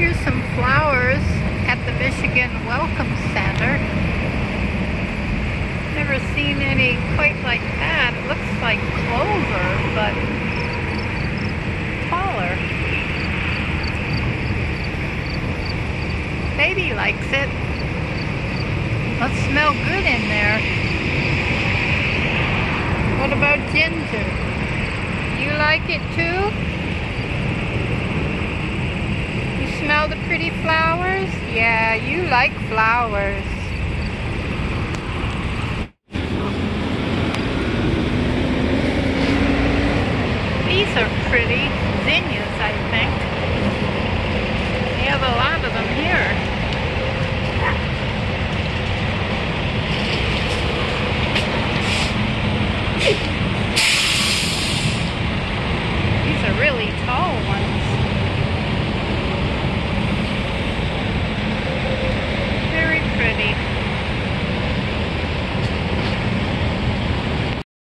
some flowers at the Michigan Welcome Center. Never seen any quite like that. It looks like clover, but taller. Baby likes it. Must smell good in there. What about Ginger? You like it too? Smell the pretty flowers? Yeah, you like flowers. These are pretty zinnias, I think.